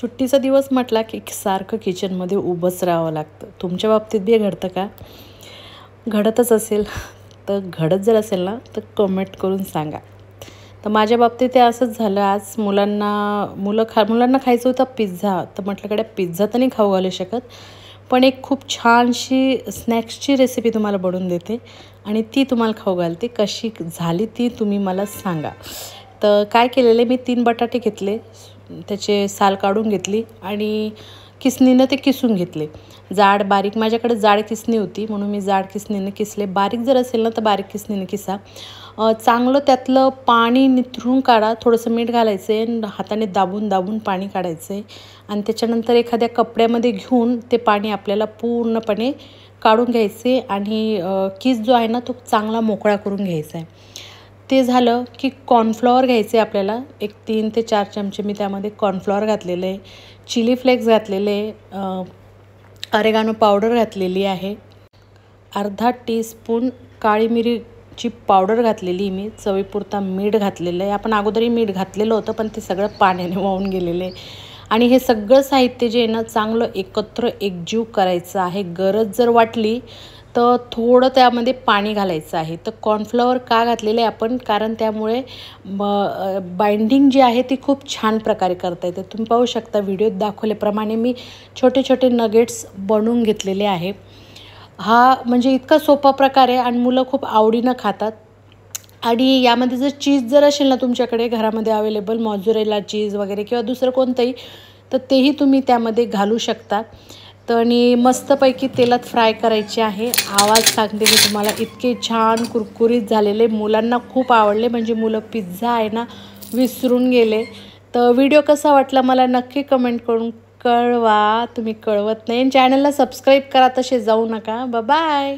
सुट्टीचा दिवस म्हटला की सारखं किचनमध्ये उभंच राहावं लागतं. तुमच्या बाबतीत बी घडतं का? घडतच असेल. तर घडत जर असेल ना तर कमेंट करून सांगा. तर माझ्या बाबतीत ते असंच झालं. आज मुलांना मुलं खा मुलांना खायचं होतं पिझ्झा तर म्हटलं कडे पिझ्झा तर नाही खाऊ घालू शकत. पण एक खूप छानशी स्नॅक्सची रेसिपी तुम्हाला बनवून देते आणि ती तुम्हाला खाऊ घालते. कशी झाली ती तुम्ही मला सांगा. तर काय केलेले? मी तीन बटाटे घेतले. त्याचे साल काढून घेतली आणि किसनीनं ते किसून घेतले. जाड बारीक माझ्याकडे जाड किसणी होती म्हणून मी जाड किसनीनं किसले. बारीक जर असेल ना तर बारीक किसनीनं किसा. चांगलं त्यातलं पाणी निथरून काढा. थोडंसं मीठ घालायचं आहे हाताने दाबून दाबून पाणी काढायचं आहे आणि त्याच्यानंतर एखाद्या कपड्यामध्ये घेऊन ते पाणी आपल्याला पूर्णपणे काढून घ्यायचे आणि किस जो आहे ना तो चांगला मोकळा करून घ्यायचा आहे ते झालं की कॉर्नफ्लॉवर घ्यायचे आपल्याला. एक तीन ते चार चमचे मी त्यामध्ये कॉर्नफ्लॉवर घातलेले आहे. चिली फ्लेक्स घातलेले अरेगानो पावडर घातलेली आहे. अर्धा टीस्पून काळी मिरीची पावडर घातलेली मी. चवीपुरता मीठ घातलेलं आहे. आपण अगोदरही मीठ घातलेलं होतं पण ते सगळं पाण्याने वाहून गेलेलं आहे. आणि हे सगळं साहित्य जे आहे ना चांगलं एकत्र एकजीव करायचं आहे. गरज जर वाटली तर थोडं त्यामध्ये पाणी घालायचं आहे. तर कॉर्नफ्लॉवर का घातलेलं आहे आपण? कारण त्यामुळे बाइंडिंग जी आहे ती खूप छान प्रकारे करता येते. तुम्ही पाहू शकता व्हिडिओत दाखवल्याप्रमाणे मी छोटे छोटे नगेट्स बनवून घेतलेले आहे. हा म्हणजे इतका सोपा प्रकार आहे आणि मुलं खूप आवडीनं खातात. आणि यामध्ये जर चीज जर असेल ना तुमच्याकडे घरामध्ये अवेलेबल मॉझुरेला चीज वगैरे किंवा दुसरं कोणतंही तर तेही तुम्ही त्यामध्ये घालू शकता. तर आणि मस्तपैकी तेलात फ्राय करायचे आहे. आवाज सांगते मी तुम्हाला इतके छान कुरकुरीत झालेले. मुलांना खूप आवडले म्हणजे मुलं पिझ्झा आहे ना विसरून गेले. तर व्हिडिओ कसा वाटला मला नक्की कमेंट करून कळवा. तुम्ही कळवत नाही. चॅनलला सबस्क्राईब करा तसे जाऊ नका. बाय